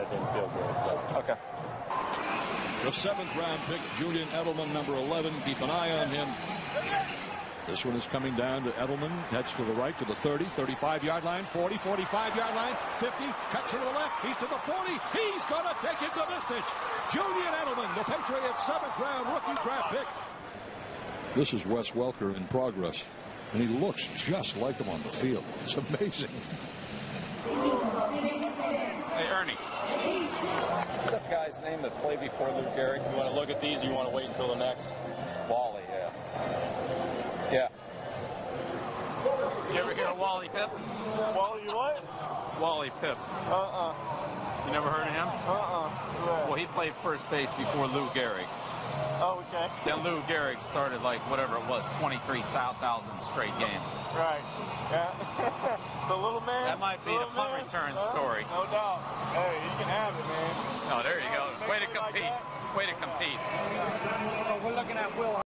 warm-ups and he didn't feel good. So. Okay. The seventh round pick, Julian Edelman, number 11. Keep an eye on him. This one is coming down to Edelman. Heads to the right to the 30, 35 yard line, 40, 45 yard line, 50. Cuts to the left. He's to the 40. He's going to take it to distance. Julian Edelman, the Patriots' seventh round rookie draft pick. This is Wes Welker in progress, and he looks just like him on the field. It's amazing. Hey, Ernie. What's name that played before Lou Gehrig? You want to look at these or you want to wait until the next? Wally, yeah. Yeah. You ever hear of Wally Pipp? Wally, what? Wally Pipp. Uh-uh. You never heard of him? Uh-uh. Well, he played first base before Lou Gehrig. Oh, okay. Then Lou Gehrig started like whatever it was, 23 thousand straight games. Right. Yeah. the little man. That might be the little punt man? return Huh? story. No doubt. Hey, you can have it, compete. Way to compete. We're looking at Will